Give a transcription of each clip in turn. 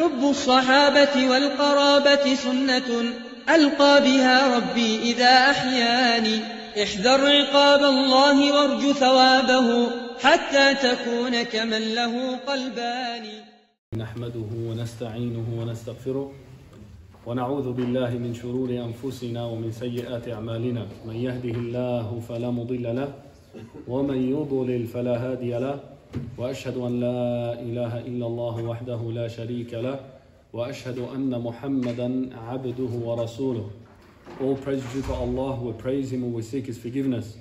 حب الصحابة والقرابة سنة. ألقى بها ربي إذا أحياني. احذر عقاب الله وارج ثوابه حتى تكون كمن له قلبان. نحمده ونستعينه ونستغفره ونعوذ بالله من شرور أنفسنا ومن سيئات أعمالنا. من يهده الله فلا مضل له ومن يضلل فلا هادي له واشهد ان لا اله الا الله وحده لا شريك له واشهد ان محمدا عبده ورسوله. All praise due to Allah. We praise him and we seek his forgiveness.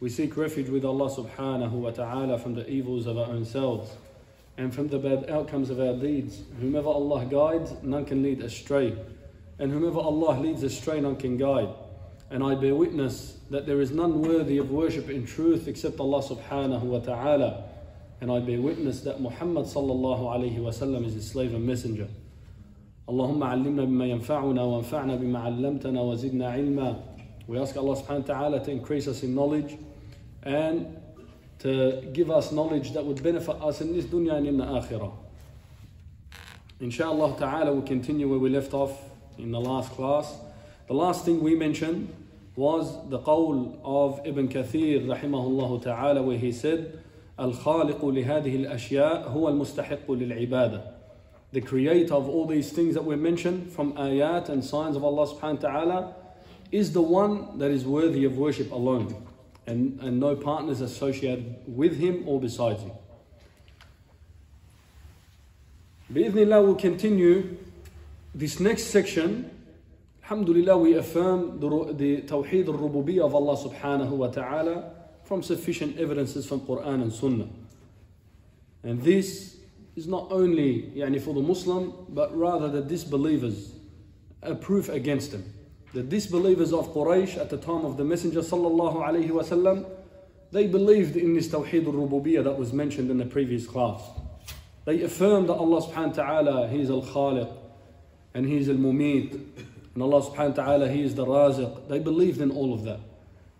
We seek refuge with Allah subhanahu wa ta'ala from the evils of our own selves and from the bad outcomes of our deeds. Whomever Allah guides none can lead astray. And whomever Allah leads astray none can guide. And I bear witness that there is none worthy of worship in truth except Allah subhanahu wa ta'ala And I bear witness that Muhammad sallallahu alayhi wa sallam is his slave and messenger. اللهم علمنا بما ينفعنا وانفعنا بما علمتنا وزدنا علما. We ask Allah subhanahu wa ta'ala to increase us in knowledge and to give us knowledge that would benefit us in this dunya and in the akhirah. Inshallah ta'ala we'll continue where we left off in the last class. The last thing we mentioned was the qawl of Ibn Kathir rahimahullah ta'ala where he said الخالق لهذه الأشياء هو المستحق للعبادة the creator of all these things that we mentioned from ayat and signs of Allah subhanahu wa ta'ala is the one that is worthy of worship alone and, and no partners associated with him or besides him. Bi'idhnillah we'll continue this next section. Alhamdulillah we affirm the, the Tawheed al-Rububiyyah of Allah subhanahu wa ta'ala from sufficient evidences from Quran and Sunnah. And this is not only yani, for the Muslim, but rather the disbelievers, a proof against them. The disbelievers of Quraysh at the time of the Messenger sallallahu alaihi wasallam, they believed in this Tawheed al-Rububiyyah that was mentioned in the previous class. They affirmed that Allah subhanahu wa ta'ala, He is al-Khaliq, and He is al-Mumit, and Allah subhanahu wa ta'ala, He is the Raziq. They believed in all of that.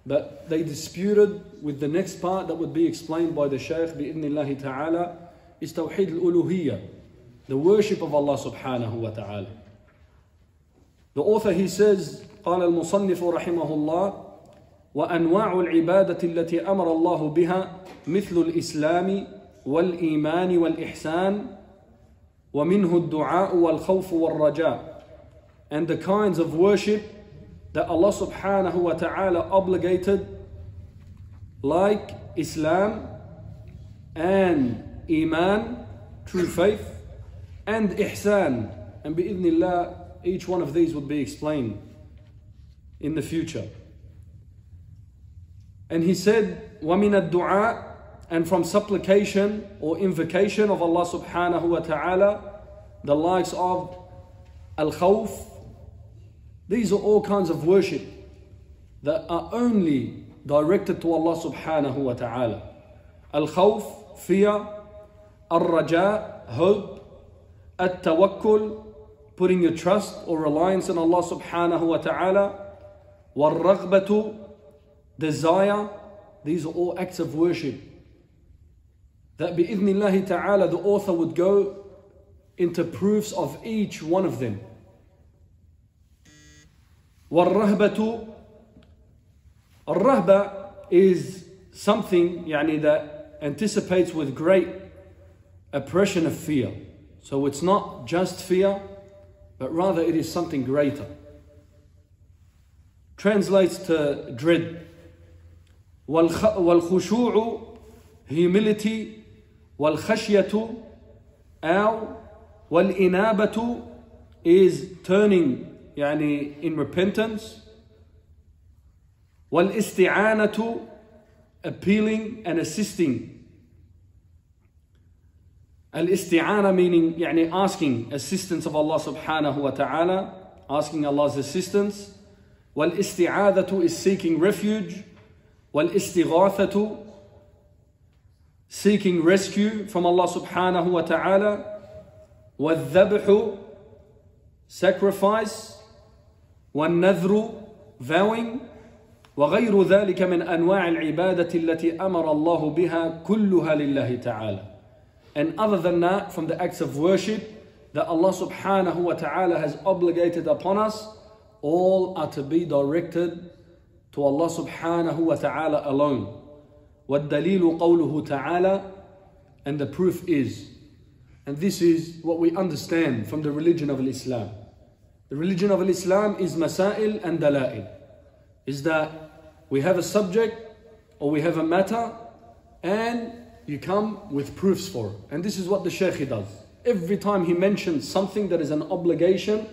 But they disputed with the next part that would be explained by the Shaykh bi ta'ala, is Tawheed al-Uluhiyyah, the worship of Allah subhanahu wa ta'ala. The author he says, قال المصنف رحمه الله وأنواع العبادة التي أمر الله بها مثل الإسلام والإيمان والإحسان ومنه الدعاء والخوف والرجاء and the kinds of worship that Allah subhanahu wa ta'ala obligated like Islam and Iman, true faith, and Ihsan. And bi'idhnillah, each one of these would be explained in the future. And he said, وَمِنَ الدُّعَاء And from supplication or invocation of Allah subhanahu wa ta'ala, the likes of al-khawf, these are all kinds of worship that are only directed to Allah subhanahu wa ta'ala. Al-khawf, fear, al-raja, hope, al-tawakkul, putting your trust or reliance in Allah subhanahu wa ta'ala, wal-raghbatu, desire, these are all acts of worship. That bi-idhnillahi ta'ala, the author would go into proofs of each one of them. والرهبة الرهبة is something يعني that anticipates with great oppression of fear. So it's not just fear, but rather it is something greater. Translates to dread. والخشوع humility والخشية أو والإنابة is turning يعني in repentance والاستعانة appealing and assisting Al-isti'ana meaning يعني asking assistance of Allah subhanahu wa ta'ala, asking Allah's assistance. Wal-isti'adatu is seeking refuge. Wal-istighathatu seeking rescue from Allah subhanahu wa ta'ala. Wal-dhabhu sacrifice. Wal-nadhru vowing. وغير ذلك من أنواع العبادة التي أمر الله بها كلها لله تعالى. And other than that, from the acts of worship, that Allah subhanahu wa ta'ala has obligated upon us, all are to be directed to Allah subhanahu wa ta'ala alone. وَالدَّلِيلُ قَوْلُهُ تَعَالَى And the proof is, and this is what we understand from the religion of Islam. The religion of Islam is masail and dalail. Is that we have a subject or we have a matter and you come with proofs for it. And this is what the Shaykh does. Every time he mentions something that is an obligation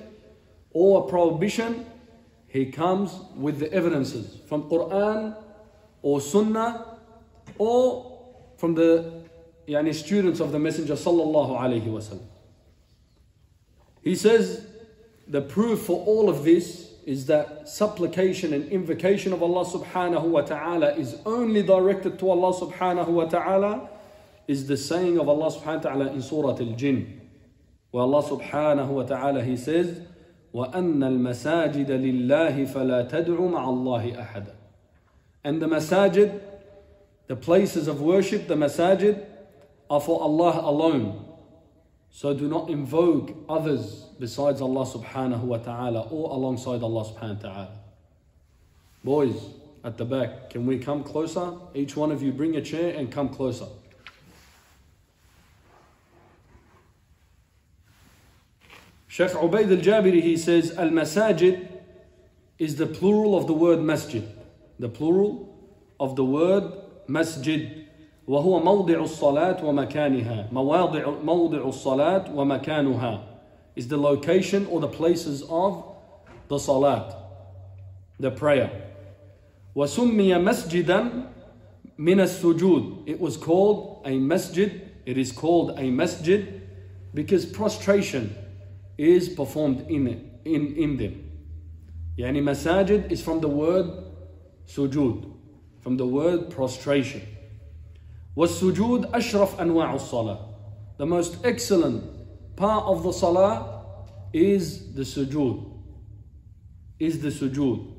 or a prohibition, he comes with the evidences from Quran or Sunnah or from the yani, students of the Messenger sallallahu alaihi wasallam. He says the proof for all of this is that supplication and invocation of Allah subhanahu wa ta'ala is only directed to Allah subhanahu wa ta'ala is the saying of Allah subhanahu wa ta'ala in Surah Al-Jinn. Where Allah subhanahu wa ta'ala He says, وَأَنَّ الْمَسَاجِدَ لِلَّهِ فَلَا تَدْعُ مَعَ اللَّهِ أَحَدًا And the masajid, the places of worship, the masajid, are for Allah alone. So do not invoke others besides Allah subhanahu wa ta'ala or alongside Allah subhanahu wa ta'ala. Boys at the back, can we come closer? Each one of you bring a chair and come closer. Sheikh Ubaid al-Jabiri, he says, Al-Masajid is the plural of the word masjid. The plural of the word masjid. وهو موضع الصلاة ومكانها مواضع موضع الصلاة ومكانها is the location or the places of the salat the prayer وسمي مسجدا من السجود it was called a masjid it is called a masjid because prostration is performed in it, in in them يعني masajid is from the word sujud from the word prostration والسجود أشرف أنواع الصلاة The most excellent part of the salah is the sujood. Is the sujood.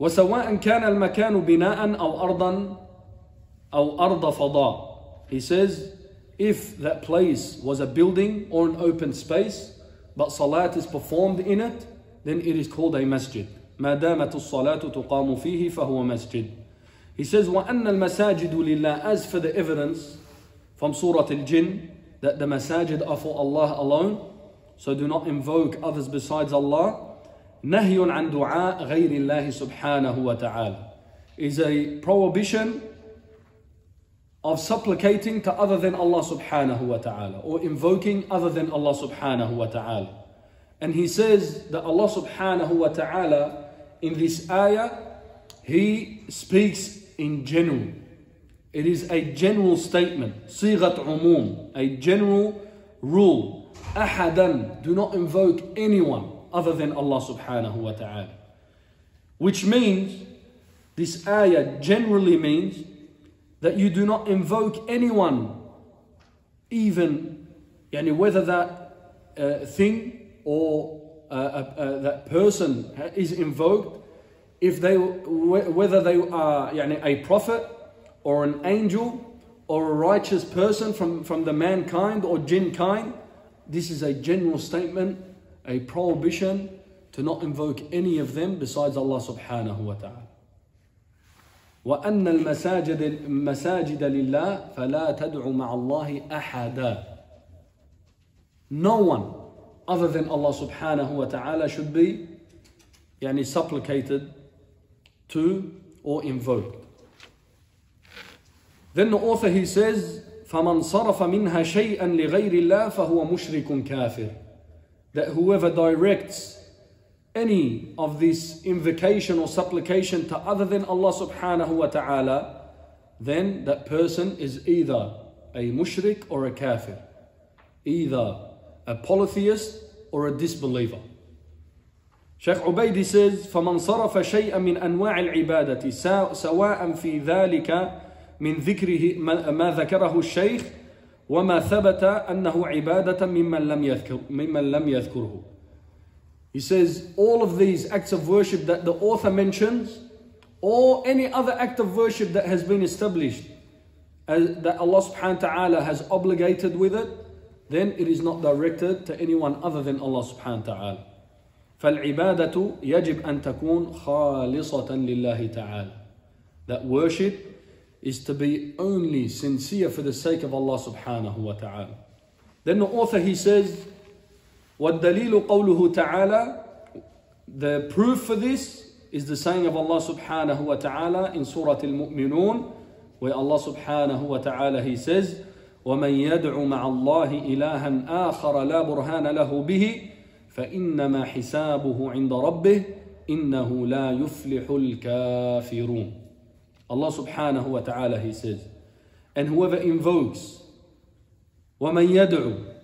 وسواء كان المكان بناء أو أرضا أو أرض فضاء He says if that place was a building or an open space but salat is performed in it then it is called a masjid ما دامت الصلاة تقام فيه فهو مسجد He says, وَأَنَّ الْمَسَاجِدُ لِلَّهِ As for the evidence from Surah Al-Jinn that the masajid are for Allah alone, so do not invoke others besides Allah. Nahyun an du'a ghayrillahi subhanahu wa ta'ala is a prohibition of supplicating to other than Allah subhanahu wa ta'ala or invoking other than Allah subhanahu wa ta'ala. And he says that Allah subhanahu wa ta'ala in this ayah, he speaks in general. It is a general statement. Sigat umum. A general rule. Ahadan. Do not invoke anyone other than Allah subhanahu wa ta'ala. Which means, this ayah generally means that you do not invoke anyone, even yani whether that uh, thing or uh, uh, uh that person is invoked, if they whether they are yani a prophet or an angel or a righteous person from, from the mankind or jinn kind, this is a general statement, a prohibition to not invoke any of them besides Allah subhanahu wa ta'ala. وأن المساجد المساجد لله فلا تدع مع الله أحدا. No one other than Allah subhanahu wa ta'ala should be yani supplicated to or invoked. Then the author he says, فَمَنْ صَرَفَ مِنْهَا شَيْئًا لِغَيْرِ اللَّهِ فَهُوَ مُشْرِكٌ كَافِرٌ That whoever directs any of this invocation or supplication to other than Allah subhanahu wa ta'ala, then that person is either a mushrik or a kafir, either a polytheist or a disbeliever. شيخ عبيدي says فمن صرف شيئا من أنواع العبادة سواء في ذلك من ذكره ما ذكره الشيخ وما ثبت أنه عبادة ممن لم يذكر ممن لم يذكره He says all of these acts of worship that the author mentions or any other act of worship that has been established as, that Allah subhanahu wa ta'ala has obligated with it then it is not directed to anyone other than Allah subhanahu wa ta'ala. فالعبادة يجب أن تكون خالصة لله تعالى. That worship is to be only sincere for the sake of Allah subhanahu wa ta'ala. Then the author he says, وَالدَّلِيلُ قَوْلُهُ تَعَالَى The proof for this is the saying of Allah subhanahu wa ta'ala in Surah Al-Mu'minun, where Allah subhanahu wa ta'ala he says, ومن يدع مع الله إلها آخر لا برهان له به فإنما حسابه عند ربه إنه لا يفلح الكافرون Allah subhanahu wa ta'ala he says and whoever invokes ومن يدعو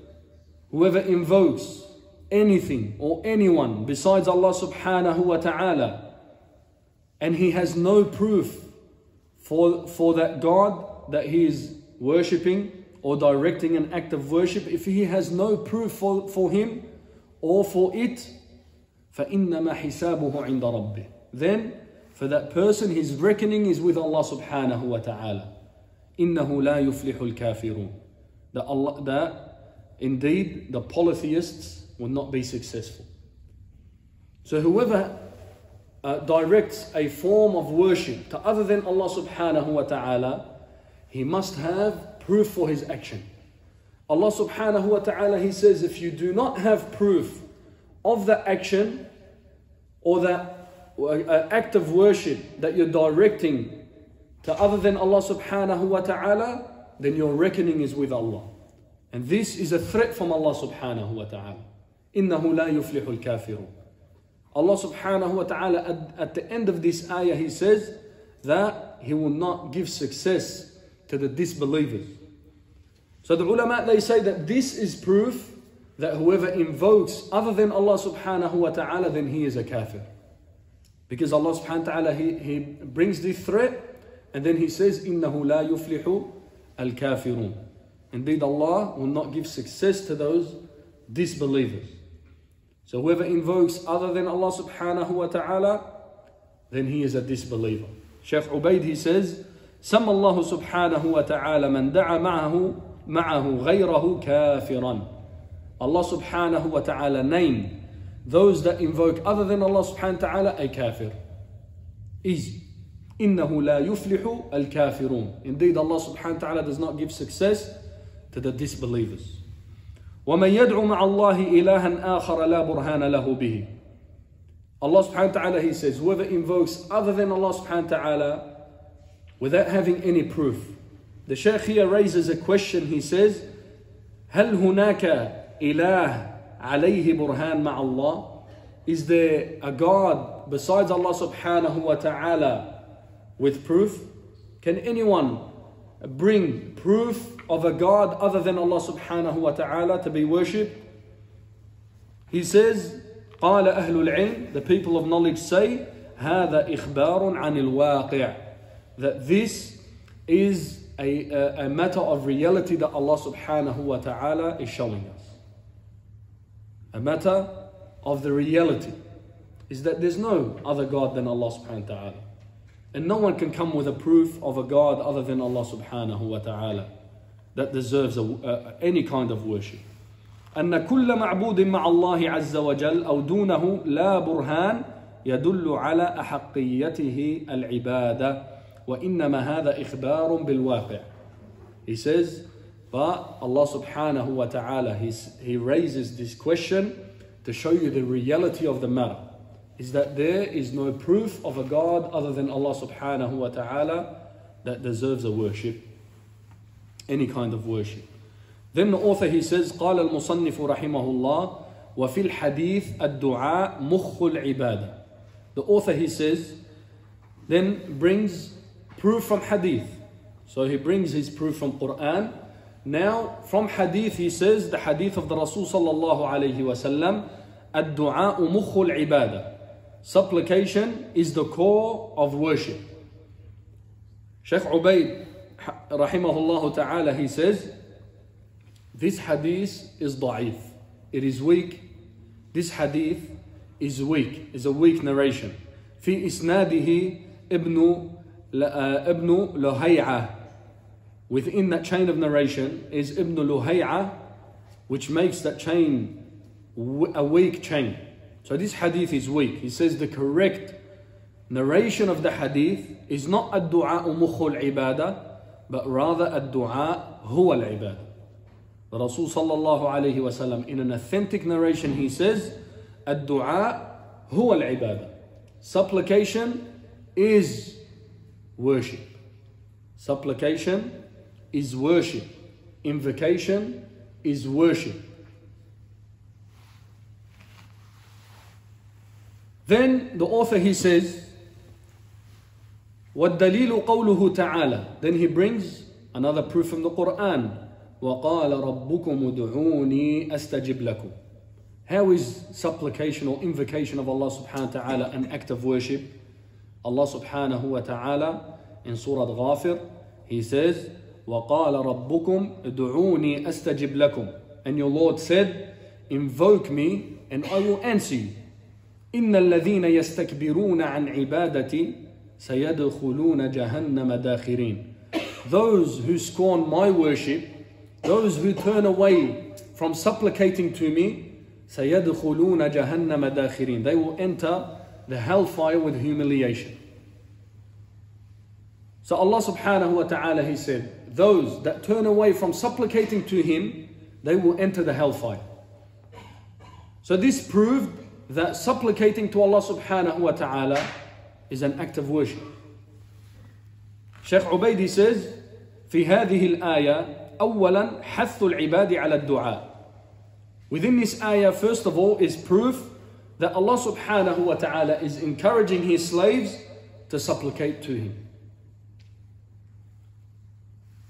whoever invokes anything or anyone besides Allah subhanahu wa ta'ala and he has no proof for, for that God that he is worshipping or directing an act of worship, if he has no proof for, for him or for it, فَإِنَّمَا حِسَابُهُ عِنْدَ رَبِّهِ Then, for that person, his reckoning is with Allah subhanahu wa ta'ala. إِنَّهُ لَا يُفْلِحُ الْكَافِرُونَ That, Allah, that indeed the polytheists will not be successful. So whoever uh, directs a form of worship to other than Allah subhanahu wa ta'ala, he must have proof for his action. Allah subhanahu wa ta'ala, He says, if you do not have proof of that action or that uh, act of worship that you're directing to other than Allah subhanahu wa ta'ala, then your reckoning is with Allah. And this is a threat from Allah subhanahu wa ta'ala. إِنَّهُ لَا يُفْلِحُ الْكَافِرُونَ Allah subhanahu wa ta'ala at, at the end of this ayah, He says that He will not give success to the disbelievers. So the ulama they say that this is proof that whoever invokes other than Allah subhanahu wa ta'ala, then he is a kafir. Because Allah subhanahu wa ta'ala he, he brings this threat and then he says, إِنَّهُ لَا يُفْلِحُ الْكَافِرُونَ Indeed, Allah will not give success to those disbelievers. So whoever invokes other than Allah subhanahu wa ta'ala, then he is a disbeliever. Shaykh Ubaid he says, سمى الله سبحانه وتعالى من دعا معه معه غيره كافرا Allah subhanahu wa ta'ala named those that invoke other than Allah subhanahu wa ta'ala a kafir. Easy. إنه لا يفلح الكافرون. Indeed, Allah subhanahu wa ta'ala does not give success to the disbelievers. ومن يدعو مع الله إلها آخر لا برهان له به. Allah subhanahu wa ta'ala, He says, whoever invokes other than Allah subhanahu wa ta'ala without having any proof, the Shaykh here raises a question. He says, هل هناك إله عليه برهان مع الله? Is there a God besides Allah subhanahu wa ta'ala with proof? Can anyone bring proof of a God other than Allah subhanahu wa ta'ala to be worshipped? He says, قال أهل العلم, the people of knowledge say, هذا إخبار عن الواقع. That this is a, a, a matter of reality that Allah subhanahu wa ta'ala is showing us. A matter of the reality is that there's no other God than Allah subhanahu wa ta'ala. And no one can come with a proof of a God other than Allah subhanahu wa ta'ala that deserves a, uh, any kind of worship. أن كل معبود مع الله عز وجل أو دونه لا برهان يدل على أحقيته العبادة وإنما هذا إخبار بالواقع He says but Allah subhanahu wa ta'ala he raises this question to show you the reality of the matter is that there is no proof of a God other than Allah subhanahu wa ta'ala that deserves a worship any kind of worship then the author he says قال المصنف رحمه الله وفي الحديث الدعاء مخ العبادة the author he says then brings proof from hadith. So he brings his proof from Quran. Now from hadith he says the hadith of the Rasul sallallahu alayhi wasallam الدعاء مخ العبادة Supplication is the core of worship. Shaykh Ubaid rahimahullah ta'ala he says this hadith is da'if. It is weak. This hadith is weak. Is a weak narration. في إسناده ابن Ibn Luhay'ah. within that chain of narration is Ibn Luhay'a, which makes that chain a weak chain. So this hadith is weak. He says the correct narration of the hadith is not a du'a mukhul ibadah, but rather a du'a huwa al-ibadah. The Rasul sallallahu alayhi wasallam in an authentic narration he says, "A du'a huwa al-ibadah. Supplication is worship. Supplication is worship. Invocation is worship. Then the author he says, وَالدَّلِيلُ قَوْلُهُ تَعَالَى Then he brings another proof from the Quran. وَقَالَ رَبُّكُمُ ادْعُونِي أَسْتَجِبْ لَكُمْ How is supplication or invocation of Allah subhanahu wa ta'ala an act of worship? Allah subhanahu wa ta'ala in Surah Ghafir, he says, وَقَالَ رَبُّكُمْ ادْعُونِي أَسْتَجِبْ لَكُمْ And your Lord said, invoke me and I will answer you. إن الذين يستكبرون عن عبادتي سيدخلون جهنم داخرين Those who scorn my worship, those who turn away from supplicating to me, سيدخلون جهنم داخرين They will enter the hellfire with humiliation. So Allah subhanahu wa ta'ala He said, those that turn away from supplicating to Him, they will enter the hellfire. So this proved that supplicating to Allah subhanahu wa ta'ala is an act of worship. Sheikh Ubaydi says, في هذه الآية أولا حث العباد على الدعاء. Within this ayah, first of all, is proof that Allah subhanahu wa ta'ala is encouraging His slaves to supplicate to Him.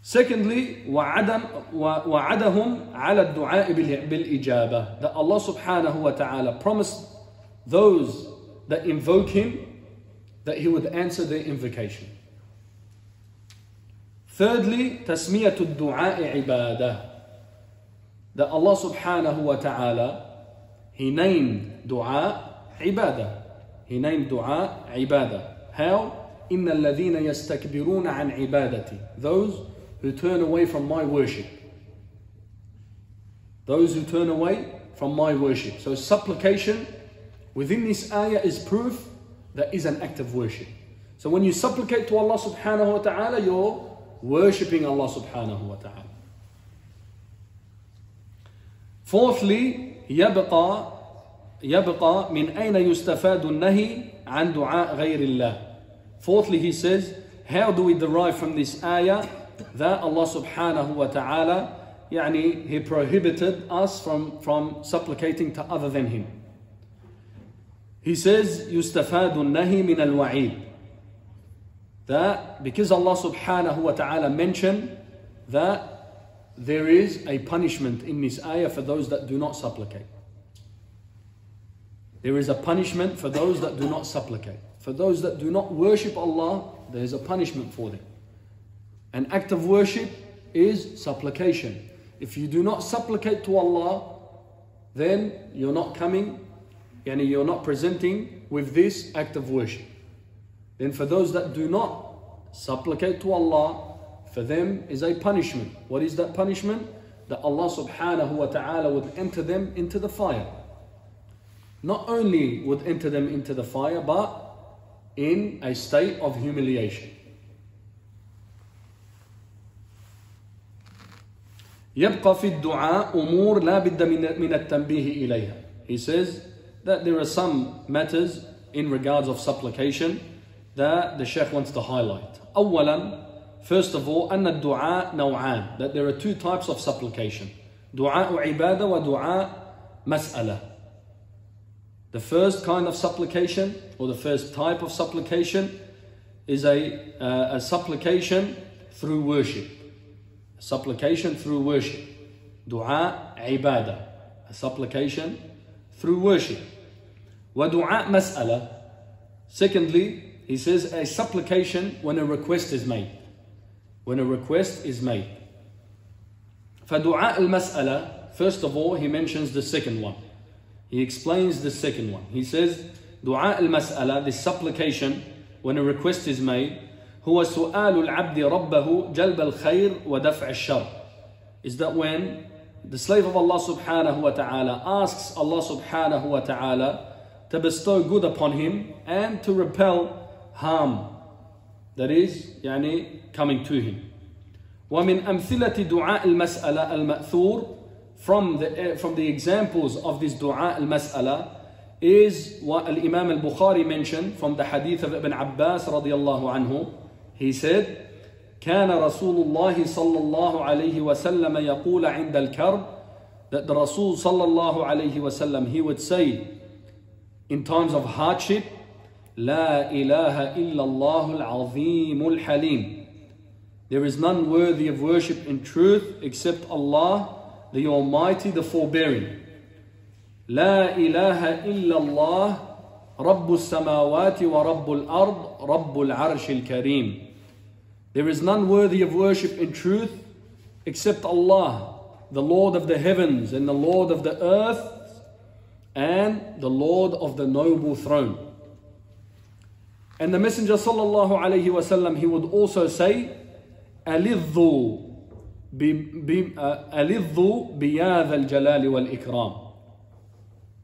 Secondly, وعدهم على الدعاء بالإجابة. That Allah subhanahu wa ta'ala promised those that invoke Him that He would answer their invocation. Thirdly, تسمية الدعاء عبادة. That Allah subhanahu wa ta'ala He named dua عبادة. He named dua عبادة. How? إن الذين يستكبرون عن عبادتي. Those who turn away from my worship. Those who turn away from my worship. So supplication within this ayah is proof that is an act of worship. So when you supplicate to Allah subhanahu wa ta'ala, you're worshipping Allah subhanahu wa ta'ala. Fourthly, يبقى يبقى من أين يستفاد النهي عن دعاء غير الله. Fourthly, he says, how do we derive from this ayah that Allah subhanahu wa ta'ala يعني, He prohibited us from, from supplicating to other than Him. He says, يستفاد النهي من الوعيد. That because Allah subhanahu wa ta'ala mentioned that there is a punishment in this ayah for those that do not supplicate. There is a punishment for those that do not supplicate. For those that do not worship Allah, there is a punishment for them. An act of worship is supplication. If you do not supplicate to Allah, then you're not coming, yani you're not presenting with this act of worship. Then for those that do not supplicate to Allah, for them is a punishment. What is that punishment? That Allah subhanahu wa ta'ala would enter them into the fire. Not only would enter them into the fire, but in a state of humiliation. يبقى في الدعاء أمور لا بد من التنبيه إليها. He says that there are some matters in regards of supplication that the Sheikh wants to highlight. أولا First of all, أن الدعاء نوعان. That there are two types of supplication. دعاء عبادة ودعاء مسألة. The first kind of supplication, or the first type of supplication, is a, uh, a supplication through worship. supplication through worship. Dua ibadah. A supplication through worship. wa du'a masala. Secondly, he says a supplication when a request is made. When a request is made. Fadua al mas'ala. First of all, he mentions the second one. He explains the second one. He says, Dua al mas'ala, the supplication, when a request is made, هو سؤال العبد ربه جلب الخير ودفع الشر is that when the slave of Allah subhanahu wa ta'ala asks Allah subhanahu wa ta'ala to bestow good upon him and to repel harm that is يعني coming to him ومن أمثلة دعاء المسألة المأثور from the, from the examples of this dua al-mas'ala is what Imam al-Bukhari mentioned from the hadith of Ibn Abbas radiallahu anhu. He said, كان رسول الله صلى الله عليه وسلم يقول عند الكرب that the Rasul صلى الله عليه وسلم he would say in times of hardship لا إله إلا الله العظيم الحليم There is none worthy of worship in truth except Allah, the Almighty, the forbearing. لا إله إلا الله رب السماوات ورب الأرض رب العرش الكريم there is none worthy of worship in truth except Allah, the Lord of the heavens and the Lord of the earth and the Lord of the noble throne. And the Messenger sallallahu alaihi wasallam he would also say, "Alidhu uh, alidhu biyad al jalal wal ikram."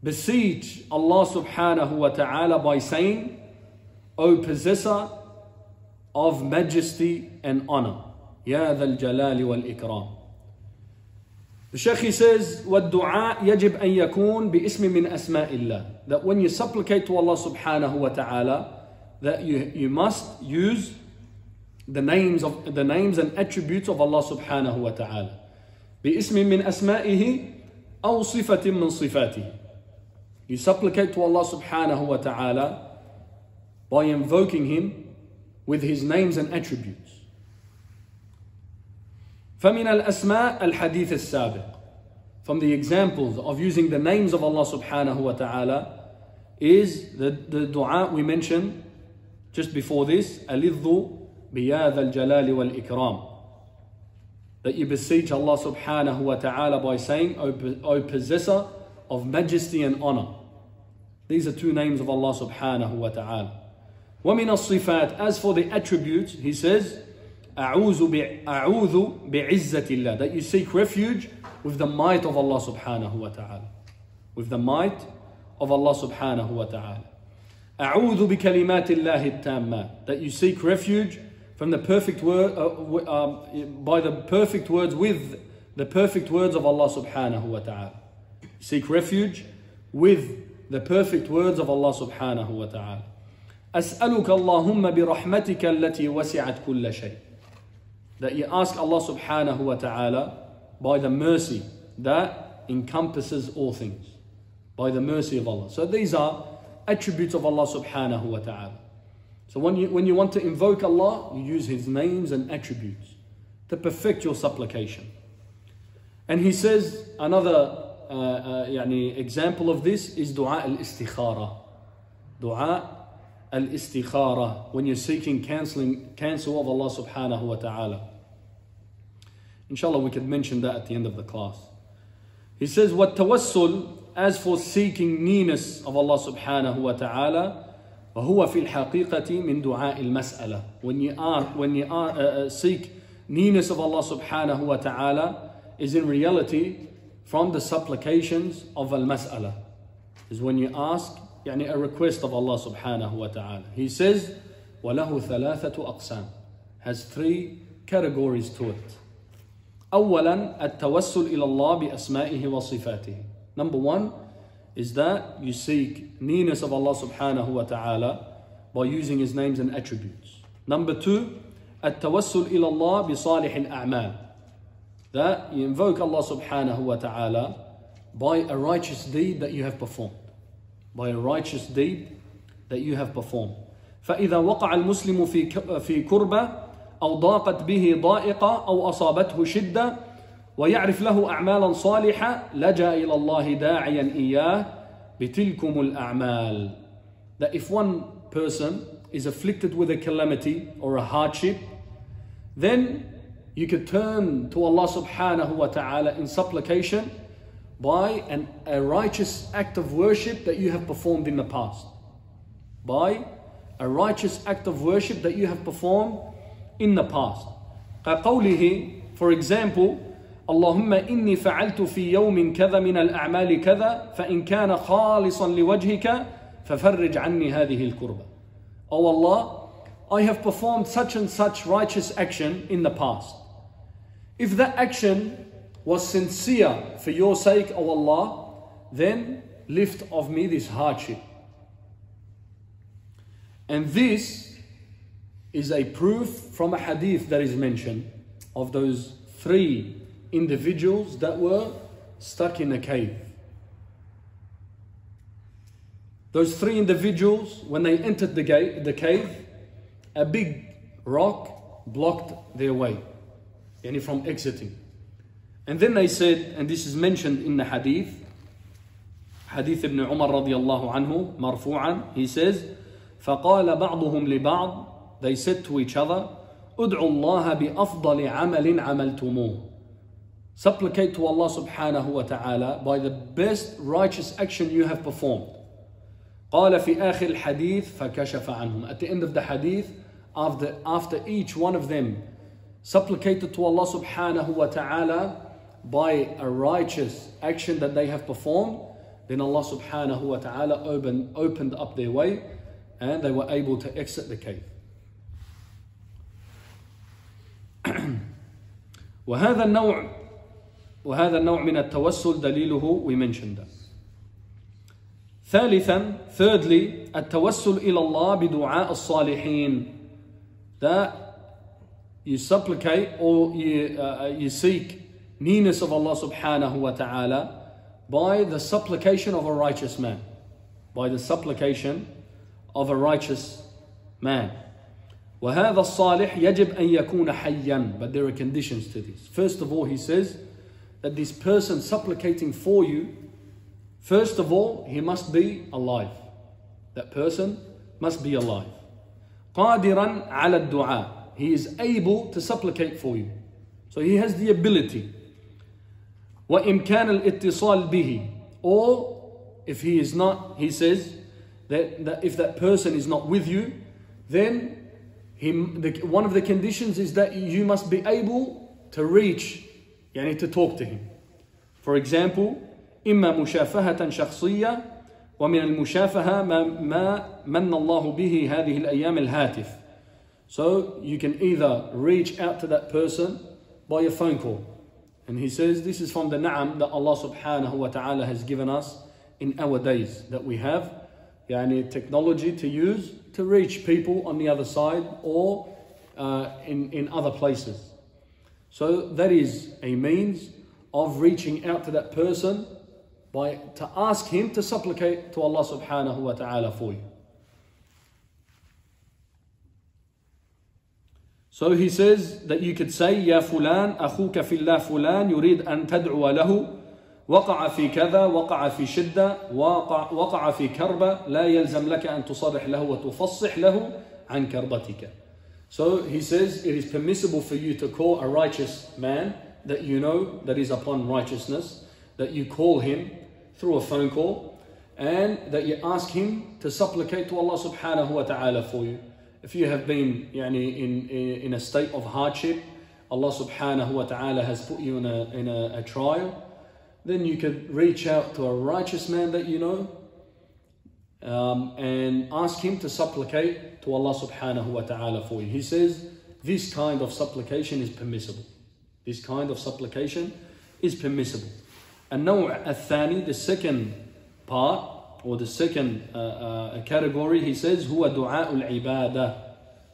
Beseech Allah subhanahu wa taala by saying, "O possessor of majesty and honor. يا ذا الجلال والإكرام. The Shaykh he says, والدعاء يجب أن يكون باسم من أسماء الله. That when you supplicate to Allah subhanahu wa ta'ala, that you, you must use the names of the names and attributes of Allah subhanahu wa ta'ala. باسم من أسمائه أو صفة من صفاته. You supplicate to Allah subhanahu wa ta'ala by invoking Him with his names and attributes. فمن الأسماء الحديث السابق From the examples of using the names of Allah subhanahu wa ta'ala is the, the dua we mentioned just before this ألظ بياذ الجلال والإكرام That you beseech Allah subhanahu wa ta'ala by saying, O, o possessor of majesty and honor. These are two names of Allah subhanahu wa ta'ala. ومن الصفات as for the attributes he says أعوذ أعوذ بعزة الله that you seek refuge with the might of Allah subhanahu wa ta'ala with the might of Allah subhanahu wa ta'ala أعوذ بكلمات الله التامات that you seek refuge from the perfect word uh, um, by the perfect words with the perfect words of Allah subhanahu wa ta'ala seek refuge with the perfect words of Allah subhanahu wa ta'ala أسألك اللهم برحمتك التي وسعت كل شيء that you ask Allah subhanahu wa ta'ala by the mercy that encompasses all things by the mercy of Allah so these are attributes of Allah subhanahu wa ta'ala so when you, when you want to invoke Allah you use his names and attributes to perfect your supplication and he says another uh, uh, يعني example of this is dua al-istikhara dua al-istikhara when you're seeking cancelling cancel of Allah subhanahu wa ta'ala. Inshallah we could mention that at the end of the class. He says what tawassul as for seeking nearness of Allah subhanahu wa ta'ala وهو في الحقيقة من دعاء المسألة when you are when you are uh, uh, seek nearness of Allah subhanahu wa ta'ala is in reality from the supplications of al-mas'ala is when you ask يعني a request of Allah subhanahu wa ta'ala. He says, وَلَهُ ثَلَاثَةُ أَقْسَامٍ has three categories to it. أولا التوسل إلى الله بأسمائه وصفاته. Number one is that you seek nearness of Allah subhanahu wa ta'ala by using His names and attributes. Number two, التوسل إلى الله بصالح الأعمال. That you invoke Allah subhanahu wa ta'ala by a righteous deed that you have performed by a righteous deed that you have performed. فإذا وقع المسلم في في كربة أو ضاقت به ضائقة أو أصابته شدة ويعرف له أعمالا صالحة لجأ إلى الله داعيا إياه بتلكم الأعمال. That if one person is afflicted with a calamity or a hardship, then you could turn to Allah subhanahu wa ta'ala in supplication by an, a righteous act of worship that you have performed in the past. By a righteous act of worship that you have performed in the past. قوله, for example, اللهم إني فعلت في يوم كذا من الأعمال كذا فإن كان خالصا لوجهك ففرج عني هذه الكربة. Oh Allah, I have performed such and such righteous action in the past. If that action was sincere for your sake, O Allah, then lift of me this hardship. And this is a proof from a hadith that is mentioned of those three individuals that were stuck in a cave. Those three individuals, when they entered the, gate, the cave, a big rock blocked their way, yani from exiting. And then they said, and this is mentioned in the hadith, hadith ibn Umar radiallahu anhu, marfu'an, he says, فقال بعضهم لبعض, they said to each other, ادعوا الله بأفضل عمل عملتموه. Supplicate to Allah subhanahu wa ta'ala by the best righteous action you have performed. قال في آخر الحديث فكشف عنهم. At the end of the hadith, after, after each one of them supplicated to Allah subhanahu wa ta'ala by a righteous action that they have performed, then Allah subhanahu wa ta'ala opened, opened up their way and they were able to exit the cave. وهذا النوع وهذا النوع من التوسل دليله we mentioned that. ثالثا thirdly التوسل إلى الله بدعاء الصالحين that you supplicate or you, uh, you seek nearness of Allah subhanahu wa ta'ala by the supplication of a righteous man. By the supplication of a righteous man. وهذا الصالح يجب أن يكون حيا but there are conditions to this. First of all he says that this person supplicating for you first of all he must be alive. That person must be alive. قادرا على الدعاء he is able to supplicate for you. So he has the ability. وإمكان الاتصال به or if he is not, he says that, that if that person is not with you, then him, the, one of the conditions is that you must be able to reach, يعني to talk to him. For example, إما مشافهة شخصية ومن المشافهة ما, ما من الله به هذه الأيام الهاتف. So you can either reach out to that person by a phone call. And he says this is from the na'am that Allah subhanahu wa ta'ala has given us in our days that we have yani technology to use to reach people on the other side or uh, in, in other places. So that is a means of reaching out to that person by to ask him to supplicate to Allah subhanahu wa ta'ala for you. So he says that you could say, يا فلان أخوك في الله فلان يريد أن تدعو له وقع في كذا وقع في شدة وقع, وقع في كربة لا يلزم لك أن تصرح له وتفصح له عن كربتك. So he says it is permissible for you to call a righteous man that you know that is upon righteousness, that you call him through a phone call and that you ask him to supplicate to Allah subhanahu wa ta'ala for you. if you have been يعني, in, in a state of hardship, Allah subhanahu wa ta'ala has put you in, a, in a, a trial, then you could reach out to a righteous man that you know um, and ask him to supplicate to Allah subhanahu wa ta'ala for you. He says this kind of supplication is permissible. This kind of supplication is permissible. النوع الثاني, the second part, or the second uh, uh, category, he says, هو دعاء العبادة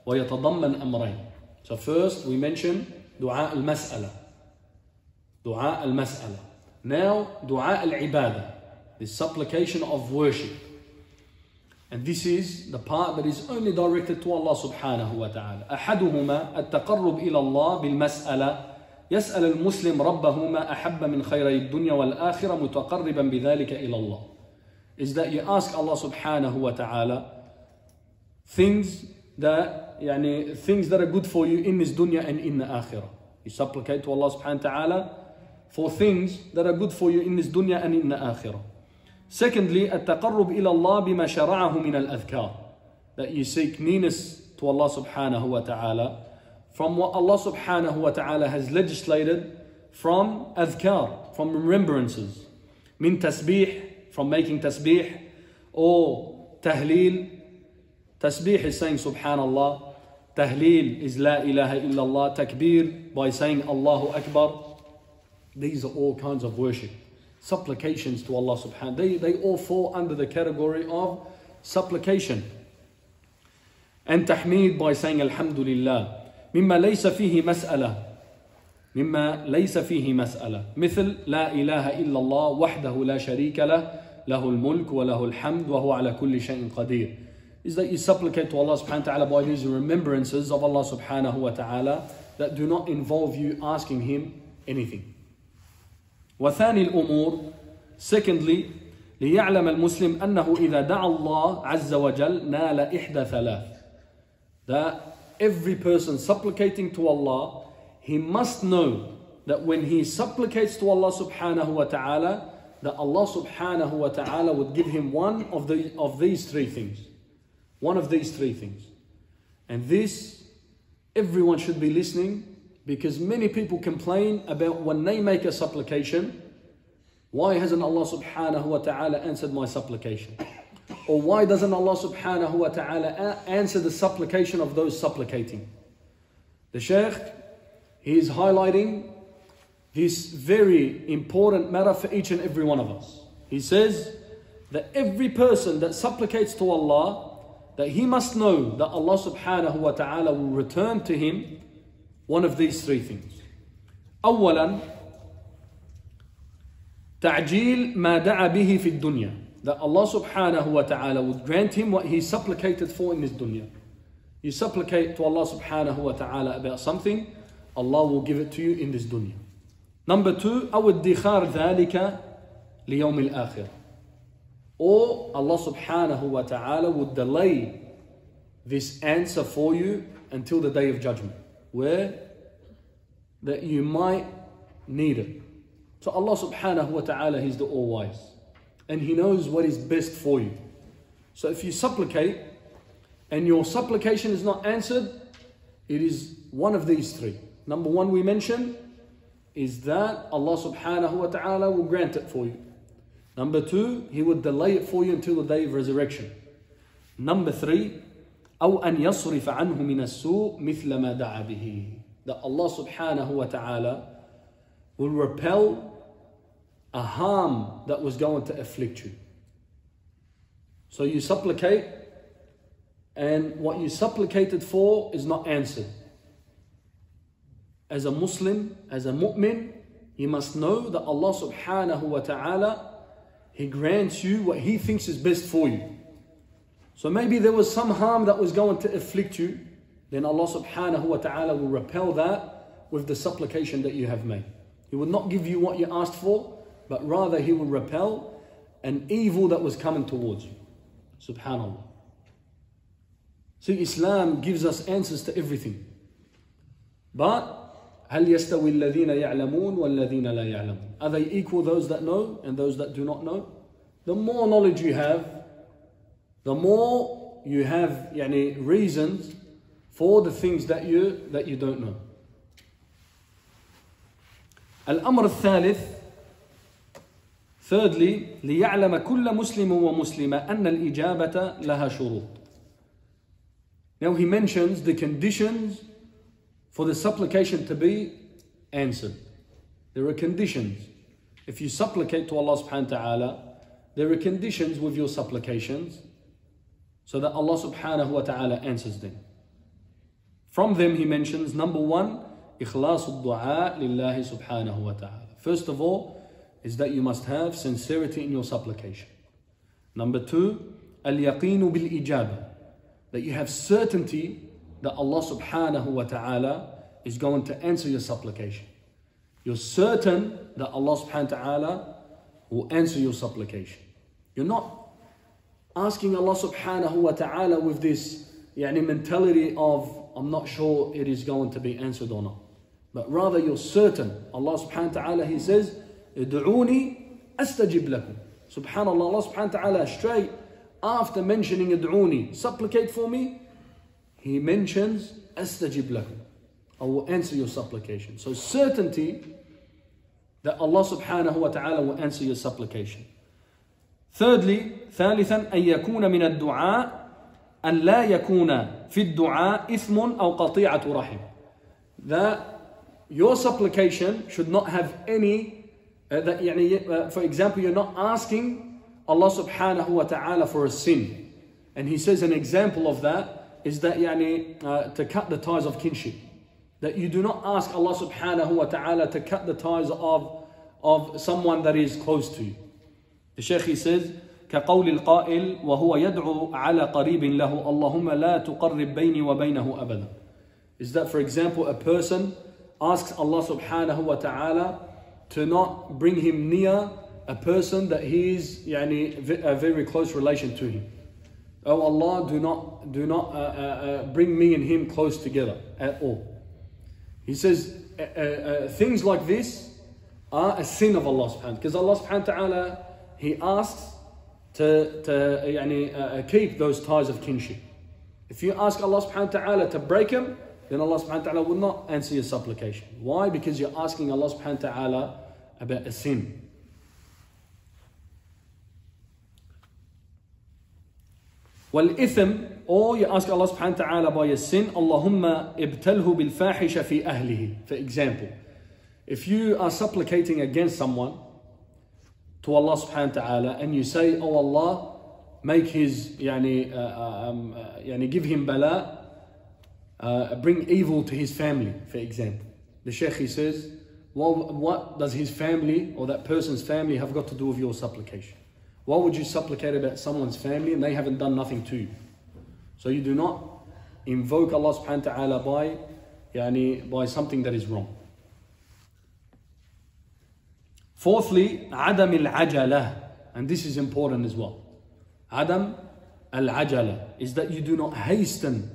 ويتضمن أمرين. So first we mention دعاء المسألة. دعاء المسألة. Now دعاء العبادة, the supplication of worship. And this is the part that is only directed to Allah subhanahu wa ta'ala. أحدهما التقرب إلى الله بالمسألة يسأل المسلم ربه ما أحب من خيري الدنيا والآخرة متقربا بذلك إلى الله is that you ask Allah subhanahu wa ta'ala things that يعني, things that are good for you in this dunya and in the akhirah. You supplicate to Allah subhanahu wa ta'ala for things that are good for you in this dunya and in the akhirah. Secondly, التقرب إلى الله بما شرعه من الأذكار. That you seek nearness to Allah subhanahu wa ta'ala from what Allah subhanahu wa ta'ala has legislated from adhkar, from remembrances. Min tasbih, from making tasbih, or tahleel. Tasbih is saying subhanallah. Tahleel is la ilaha illallah. Takbir by saying Allahu Akbar. These are all kinds of worship. Supplications to Allah subhanahu they, they all fall under the category of supplication. And tahmeed by saying Alhamdulillah. مما ليس فيه مسألة مما ليس فيه مسألة مثل لا إله إلا الله وحده لا شريك له له الملك وله الحمد وهو على كل شيء قدير is that you supplicate to Allah subhanahu wa ta'ala by these remembrances of Allah subhanahu wa ta'ala that do not involve you asking Him anything. وثاني الأمور secondly ليعلم المسلم أنه إذا دعا الله عز وجل نال إحدى ثلاث that every person supplicating to Allah he must know that when he supplicates to Allah subhanahu wa ta'ala that Allah subhanahu wa ta'ala would give him one of, the, of these three things one of these three things. And this, everyone should be listening because many people complain about when they make a supplication, why hasn't Allah subhanahu wa ta'ala answered my supplication? Or why doesn't Allah subhanahu wa ta'ala answer the supplication of those supplicating? The Shaykh, he is highlighting this very important matter for each and every one of us. He says that every person that supplicates to Allah, that he must know that Allah subhanahu wa ta'ala will return to him one of these three things. أولا تعجيل ما دعا به في الدنيا that Allah subhanahu wa ta'ala would grant him what he supplicated for in this dunya. You supplicate to Allah subhanahu wa ta'ala about something, Allah will give it to you in this dunya. Number two, أو ادخار ذلك ليوم الآخرة or Allah subhanahu wa ta'ala would delay this answer for you until the day of judgment, where that you might need it. So Allah subhanahu wa ta'ala, He's the all wise. And He knows what is best for you. So if you supplicate and your supplication is not answered, it is one of these three. Number one we mentioned is that Allah subhanahu wa ta'ala will grant it for you. Number two, He would delay it for you until the day of resurrection. Number three, أو أن يصرف عنه من السوء مثل ما دعا به. That Allah subhanahu wa ta'ala will repel a harm that was going to afflict you. So you supplicate, and what you supplicated for is not answered. As a Muslim, as a mu'min, you must know that Allah subhanahu wa ta'ala he grants you what He thinks is best for you. So maybe there was some harm that was going to afflict you, then Allah subhanahu wa ta'ala will repel that with the supplication that you have made. He will not give you what you asked for, but rather He will repel an evil that was coming towards you. Subhanallah. See, Islam gives us answers to everything. But هل يستوي الذين يعلمون والذين لا يعلمون Are they equal those that know and those that do not know? The more knowledge you have, the more you have يعني, reasons for the things that you that you don't know. الأمر الثالث Thirdly, ليعلم كل مسلم ومسلمة أن الإجابة لها شروط. Now he mentions the conditions for the supplication to be answered. There are conditions. If you supplicate to Allah subhanahu wa ta'ala, there are conditions with your supplications so that Allah subhanahu wa ta'ala answers them. From them he mentions number one, إخلاص الدعاء لله سبحانه وتعالى. First of all, is that you must have sincerity in your supplication. Number two, اليقين بالإجابة. That you have certainty that Allah subhanahu wa ta'ala is going to answer your supplication. You're certain that Allah subhanahu wa ta'ala will answer your supplication. You're not asking Allah subhanahu wa ta'ala with this yani, mentality of, I'm not sure it is going to be answered or not. But rather you're certain. Allah subhanahu wa ta'ala, He says, ادعوني أستجب لكم. Subhanallah, Allah subhanahu wa ta'ala straight after mentioning ادعوني, supplicate for me, he mentions astajib lakum. I will answer your supplication. So certainty that Allah subhanahu wa ta'ala will answer your supplication. Thirdly, ثالثا أن يكون من الدعاء أن لا يكون في الدعاء إثم أو قطيعة رحم. That your supplication should not have any, uh, that, يعني, uh, for example, you're not asking Allah subhanahu wa ta'ala for a sin. And he says an example of that is that يعني, uh, to cut the ties of kinship. That you do not ask Allah subhanahu wa ta'ala to cut the ties of, of someone that is close to you. The Shaykh he says, كقول القائل وهو يدعو على قريب له اللهم لا تقرب بيني وبينه أبدا. Is that for example a person asks Allah subhanahu wa ta'ala to not bring him near a person that he is yani, a very close relation to him. Oh Allah, do not, do not uh, uh, uh, bring me and him close together at all. He says uh, uh, uh, things like this are a sin of Allah subhanahu because Allah subhanahu wa ta'ala he asks to, to يعني, keep those ties of kinship. If you ask Allah subhanahu wa ta'ala to break them, then Allah subhanahu wa ta'ala will not answer your supplication. Why? Because you're asking Allah subhanahu wa ta'ala about a sin. والإثم or you ask Allah subhanahu wa ta'ala by a sin Allahumma ibtalhu bil fahisha fi ahlihi for example if you are supplicating against someone to Allah subhanahu wa ta'ala and you say oh Allah make his yani, uh, um, uh, yani give him bala uh, bring evil to his family for example the sheikh he says well, what does his family or that person's family have got to do with your supplication why would you supplicate about someone's family and they haven't done nothing to you? So you do not invoke Allah subhanahu wa ta'ala by, yani, by something that is wrong. Fourthly, Adam al-ajala. And this is important as well. Adam al-ajala is that you do not hasten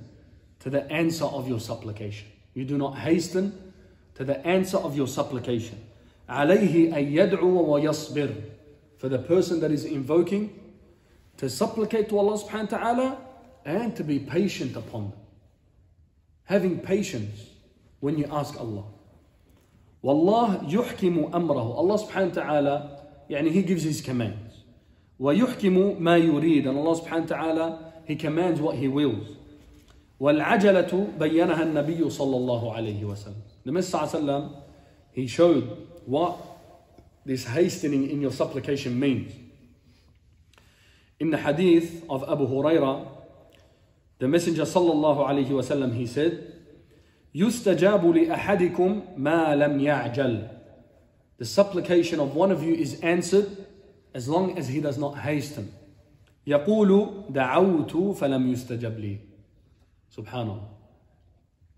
to the answer of your supplication. You do not hasten to the answer of your supplication. عليه أن يدعو ويصبر for the person that is invoking to supplicate to Allah subhanahu wa ta'ala and to be patient upon them. Having patience when you ask Allah. Wallah yuhkimu amrahu. Allah subhanahu wa ta'ala, yani He gives His commands. ويحكم ما يريد and Allah subhanahu wa ta'ala He commands what He wills. والعجلة بينها النبي صلى الله عليه وسلم. The Messiah he showed what this hastening in your supplication means. In the hadith of Abu Huraira, the Messenger sallallahu alayhi wasallam he said, يستجاب لأحدكم ما لم يعجل. The supplication of one of you is answered as long as he does not hasten. يقول دعوت فلم يستجب لي. Subhanallah.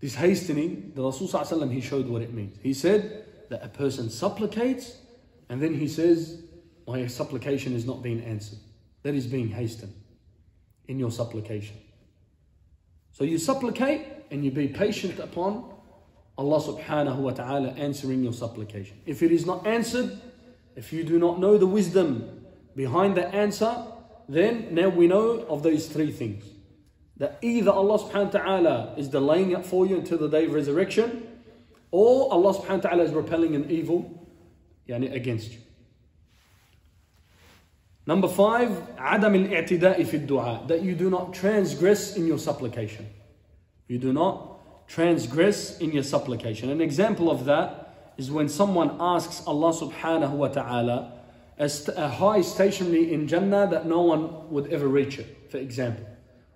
This hastening, the Rasul he showed what it means. He said that a person supplicates and then he says, My supplication is not being answered. That is being hastened in your supplication. So you supplicate and you be patient upon Allah subhanahu wa ta'ala answering your supplication. If it is not answered, if you do not know the wisdom behind the answer, then now we know of those three things. That either Allah subhanahu wa ta'ala is delaying it for you until the day of resurrection, or Allah subhanahu wa ta'ala is repelling an evil يعني against you. Number five, عدم الاعتداء في الدعاء that you do not transgress in your supplication. You do not transgress in your supplication. An example of that is when someone asks Allah subhanahu wa ta'ala a, a high stationary in Jannah that no one would ever reach it, for example.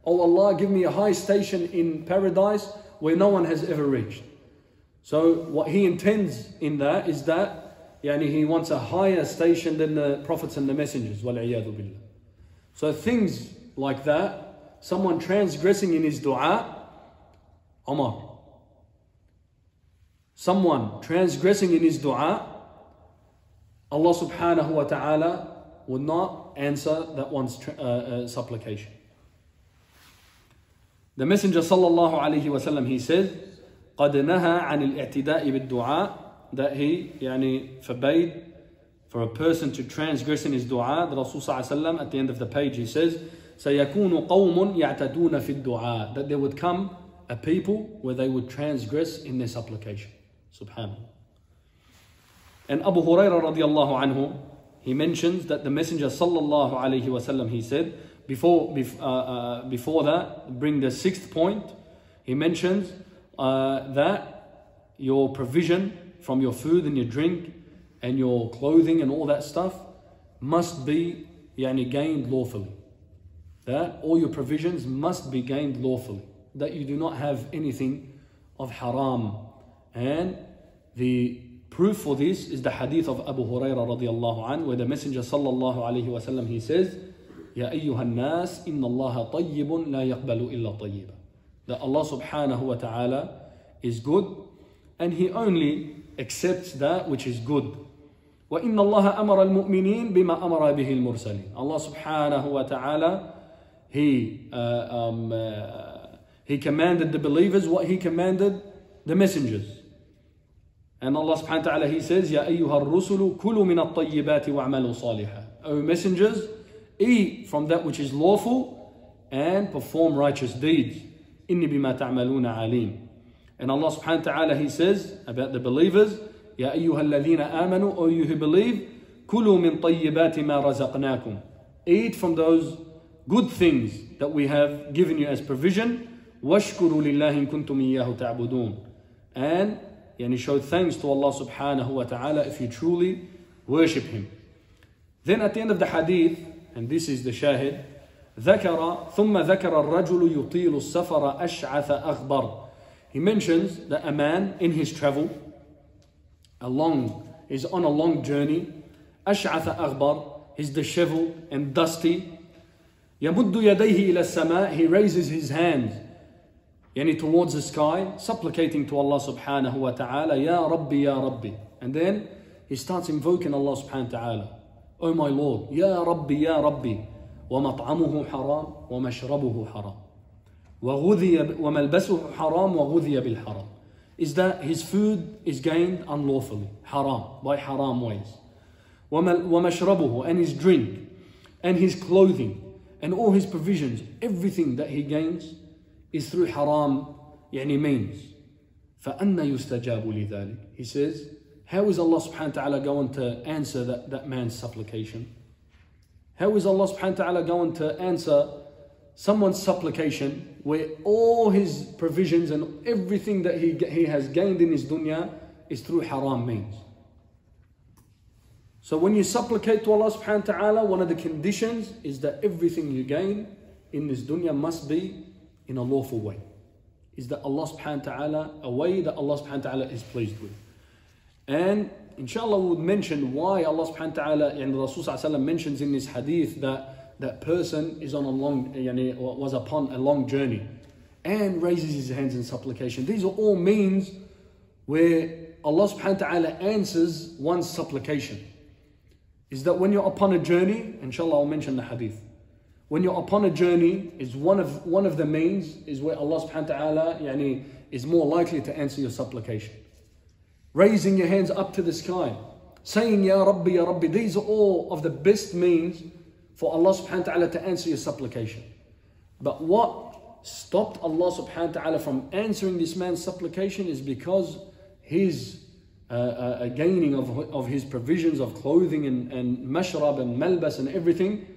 Oh Allah, give me a high station in paradise where no one has ever reached. So what he intends in that is that yani he wants a higher station than the prophets and the messengers. billah. So things like that, someone transgressing in his dua, Omar. Someone transgressing in his dua, Allah subhanahu wa ta'ala will not answer that one's uh, uh, supplication. The Messenger sallallahu alayhi wa sallam, he said, قد نهى عن الاعتداء بالدعاء that he yani, forbade for a person to transgress in his dua. The Rasul at the end of the page he says, سيكون قوم يعتدون في الدعاء that there would come a people where they would transgress in their supplication. Subhanallah. And Abu Hurairah radiallahu anhu, he mentions that the Messenger sallallahu alayhi wasallam, he said, before, uh, uh, before that, bring the sixth point, he mentions uh, that your provision from your food and your drink and your clothing and all that stuff must be yani, gained lawfully. That all your provisions must be gained lawfully. That you do not have anything of haram. And the proof for this is the hadith of Abu Hurairah radiallahu anhu, where the Messenger sallallahu alayhi wasallam he says, يا أيها الناس إن الله طيب لا يقبل إلا طيبا. That Allah subhanahu wa ta'ala is good and He only accepts that which is good. وإن الله أمر المؤمنين بما أمر به المرسلين. Allah subhanahu wa ta'ala, He, uh, um, uh, he commanded the believers what He commanded the messengers. And Allah subhanahu wa ta'ala, He says, يا أيها الرسل كلوا من الطيبات واعملوا صالحا. O messengers, eat from that which is lawful and perform righteous deeds. إني بما تعملون عليم. And Allah subhanahu wa ta'ala, He says about the believers, يا أيها الذين آمنوا, O you who believe, كلوا من طيبات ما رزقناكم. Eat from those good things that we have given you as provision. واشكروا لله إن كنتم إياه تعبدون. And yani show thanks to Allah subhanahu wa ta'ala if you truly worship Him. Then at the end of the hadith, and this is the shahid, ذكر ثم ذكر الرجل يطيل السفر أشعث أغبر. He mentions that a man in his travel, a long, is on a long journey, أشعث أغبر, he's disheveled and dusty. يمد يديه إلى السماء, he raises his hands يعني towards the sky, supplicating to Allah subhanahu wa ta'ala, Ya Rabbi, Ya Rabbi. And then he starts invoking Allah subhanahu wa ta'ala. Oh my Lord, Ya Rabbi, Ya Rabbi. ومطعمه حرام ومشربه حرام وغذي وملبسه حرام وغذي بالحرام is that his food is gained unlawfully haram by haram ways ومشربه and his drink and his clothing and all his provisions everything that he gains is through haram يعني means فأنا يستجاب لذلك he says how is Allah subhanahu wa ta'ala going to answer that, that man's supplication how is Allah subhanahu wa ta'ala going to answer someone's supplication where all his provisions and everything that he, he has gained in his dunya is through haram means? So when you supplicate to Allah subhanahu wa ta'ala, one of the conditions is that everything you gain in this dunya must be in a lawful way. Is that Allah subhanahu wa ta'ala, a way that Allah subhanahu wa ta'ala is pleased with. And inshallah we would mention why Allah subhanahu wa ta'ala and Rasul mentions in this hadith that that person is on a long, was upon a long journey and raises his hands in supplication. These are all means where Allah subhanahu wa ta'ala answers one's supplication. Is that when you're upon a journey, inshallah I'll mention the hadith. When you're upon a journey, is one of one of the means is where Allah subhanahu wa ta'ala is more likely to answer your supplication raising your hands up to the sky, saying, Ya Rabbi, Ya Rabbi. These are all of the best means for Allah subhanahu wa ta'ala to answer your supplication. But what stopped Allah subhanahu wa ta'ala from answering this man's supplication is because his uh, uh, gaining of, of his provisions of clothing and, and mashrab and malbas and everything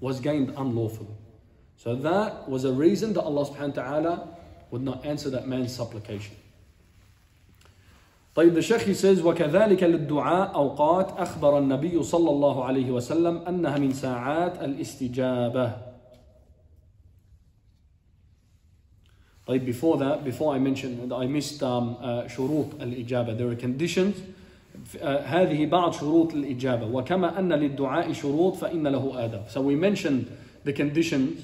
was gained unlawfully. So that was a reason that Allah subhanahu wa ta'ala would not answer that man's supplication. طيب الشيخ says وكذلك للدعاء أوقات أخبر النبي صلى الله عليه وسلم أنها من ساعات الاستجابة طيب before that before I mentioned I missed um, uh, شروط الإجابة there are conditions uh, هذه بعض شروط الإجابة وكما أن للدعاء شروط فإن له آداب so we mentioned the conditions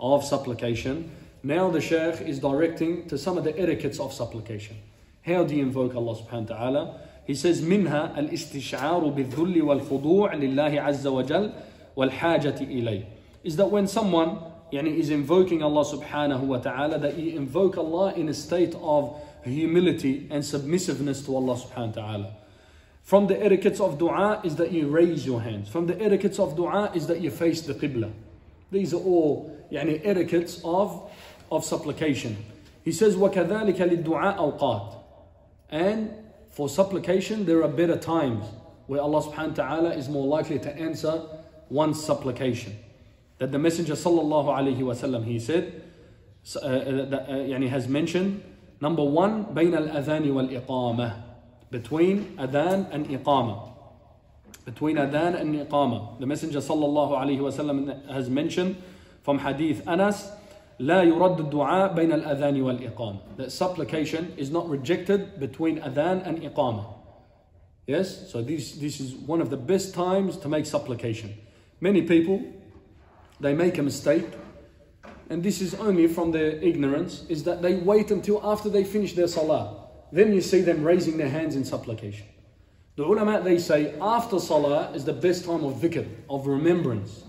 of supplication now the Sheikh is directing to some of the etiquettes of supplication How do you invoke Allah subhanahu wa ta'ala? He says, منها الاستشعار بالذل والخضوع لله عز وجل والحاجة إليه. Is that when someone يعني, is invoking Allah subhanahu wa ta'ala, that you invoke Allah in a state of humility and submissiveness to Allah subhanahu wa ta'ala. From the etiquettes of dua is that you raise your hands. From the etiquettes of dua is that you face the qibla. These are all يعني, etiquettes of, of supplication. He says, وَكَذَلِكَ لِلدُّعَاء أَوْقَاتٍ and for supplication, there are better times where Allah subhanahu wa ta'ala is more likely to answer one's supplication. That the Messenger sallallahu alayhi wasallam he said, uh, uh, that, uh, يعني has mentioned, number one, بين الأذان والإقامة, between adhan and iqama. Between adhan and iqama. The Messenger sallallahu alayhi wasallam has mentioned from hadith Anas, لا يرد الدعاء بين الأذان والإقامة. That supplication is not rejected between adhan and iqama. Yes, so this, this is one of the best times to make supplication. Many people, they make a mistake, and this is only from their ignorance, is that they wait until after they finish their salah. Then you see them raising their hands in supplication. The ulama, they say after salah is the best time of dhikr, of remembrance.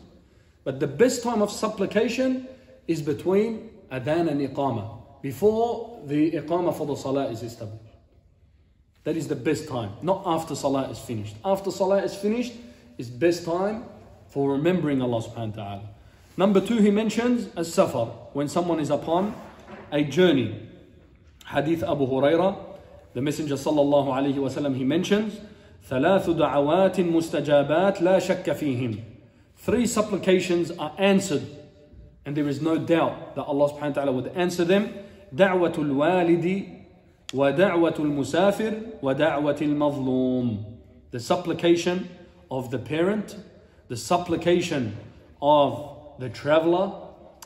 But the best time of supplication is between adhan and iqamah, before the iqamah for the salah is established. That is the best time, not after salah is finished. After salah is finished is best time for remembering Allah subhanahu wa ta'ala. Number two, he mentions as safar, when someone is upon a journey. Hadith Abu Huraira, the Messenger sallallahu alayhi wasallam, he mentions, ثلاث دعوات مستجابات لا شك فيهن. Three supplications are answered, and there is no doubt that Allah subhanahu wa ta'ala would answer them. دعوة الوالد ودعوة المسافر ودعوة المظلوم the supplication of the parent the supplication of the traveler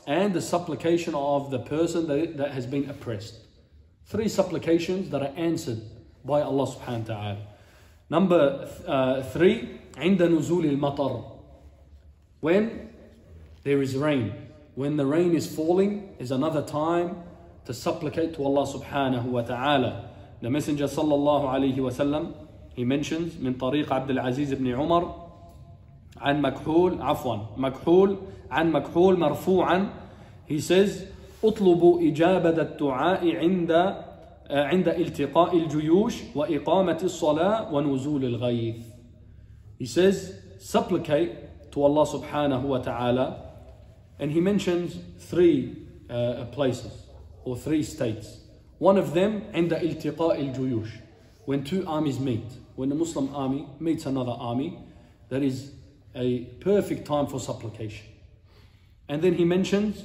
and the supplication of the person that, that has been oppressed three supplications that are answered by Allah subhanahu wa ta'ala number uh, three عند نزول المطر when there is rain when the rain is falling is another time to supplicate to Allah subhanahu wa ta'ala. The Messenger sallallahu alayhi wa sallam, he mentions من طريق عبد العزيز بن عمر عن مكحول عفوا مكحول عن مكحول مرفوعا he says اطلبوا إجابة الدعاء عند عند التقاء الجيوش وإقامة الصلاة ونزول الغيث he says supplicate to Allah subhanahu wa ta'ala and he mentions three uh, places or three states. One of them, عند التقاء الجيوش, when two armies meet. When the Muslim army meets another army, that is a perfect time for supplication. And then he mentions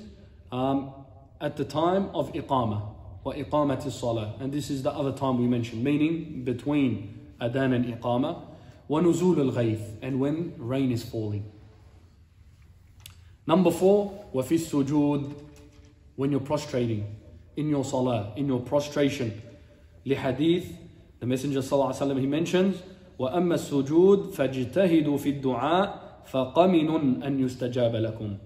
um, at the time of iqamah, wa iqamat salah. And this is the other time we mentioned, meaning between adhan and iqamah, wa nuzul al and when rain is falling. Number four, wa fi sujud, when you're prostrating in your salah, in your prostration. لحديث, the Messenger صلى الله عليه وسلم, he mentions, وأما السجود فاجتهدوا في الدعاء فقمن أن يستجاب لكم.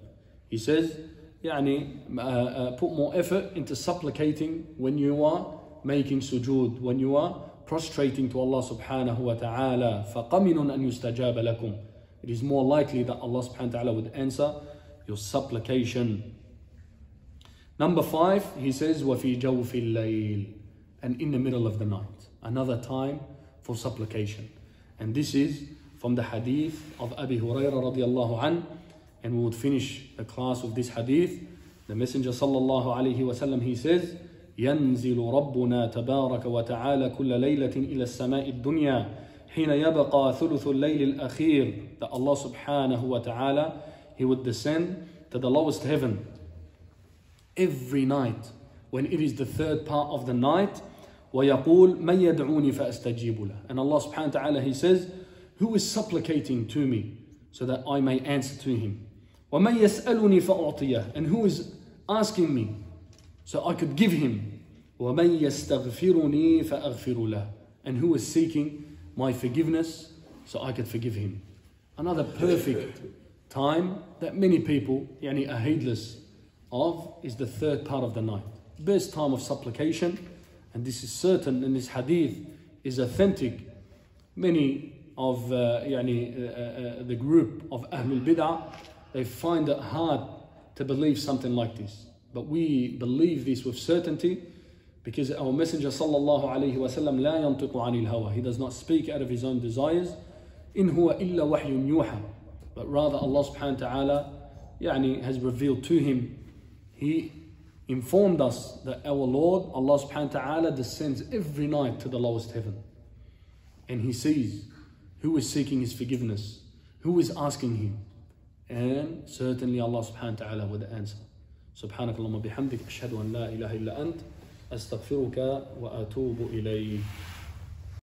He says, يعني, uh, uh, put more effort into supplicating when you are making sujood, when you are prostrating to Allah subhanahu wa ta'ala. فقمن أن يستجاب لكم. It is more likely that Allah subhanahu wa ta'ala would answer your supplication. Number five, he says, وَفِي جَوْفِ اللَّيْلِ And in the middle of the night. Another time for supplication. And this is from the hadith of Abi Hurairah radiallahu an, and we would finish the class with this hadith. The Messenger sallallahu alayhi wasallam he says, ينزل ربنا تبارك وتعالى كل ليلة إلى السماء الدنيا حين يبقى ثلث الليل الأخير that Allah subhanahu wa ta'ala he would descend to the lowest heaven every night when it is the third part of the night ويقول من يدعوني فأستجيب له and Allah subhanahu wa ta'ala he says who is supplicating to me so that I may answer to him ومن يسألني فأعطيه and who is asking me so I could give him ومن يستغفرني فأغفر له and who is seeking my forgiveness so I could forgive him another perfect time that many people يعني are heedless of is the third part of the night. Best time of supplication, and this is certain in this hadith is authentic. Many of uh, يعني, uh, uh, the group of Ahlul Bid'ah, they find it hard to believe something like this. But we believe this with certainty because our Messenger sallallahu alayhi wasallam لا ينطق عن الهوى. He does not speak out of his own desires. إن هو إلا وحي يوحى. But rather Allah subhanahu wa ta'ala يعني, has revealed to him he informed us that our Lord, Allah subhanahu wa ta'ala, descends every night to the lowest heaven. And He sees Who is seeking His forgiveness? Who is asking Him? And certainly Allah subhanahu wa ta'ala would answer. سبحانك اللهم بحمدك أشهد أن لا إله إلا أنت أستغفرك وأتوب إليك